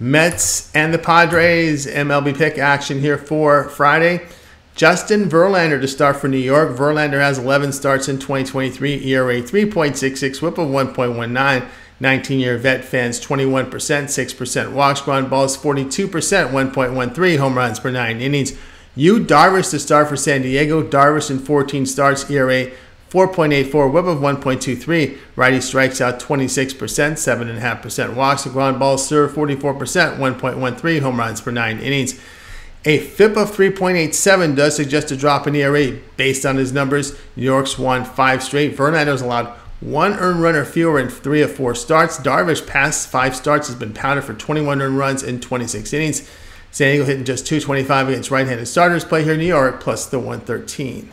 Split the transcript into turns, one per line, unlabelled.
Mets and the Padres MLB pick action here for Friday. Justin Verlander to start for New York. Verlander has 11 starts in 2023, ERA 3.66, whip of 1.19. 19 year vet fans 21%, 6% walks, ground balls 42%, 1.13 home runs per nine innings. Yu Darvish to start for San Diego. Darvish in 14 starts, ERA 4.84, whip of 1.23. Righty strikes out 26%, 7.5% walks. The ground balls serve 44%, 1.13 home runs per nine innings. A FIP of 3.87 does suggest a drop in ERA based on his numbers. New York's won five straight. Verlander's allowed one earned run or fewer in three of four starts. Darvish past five starts has been pounded for 21 earned runs in 26 innings. San Diego hitting just 225 against right-handed starters. Play here in New York plus the 113.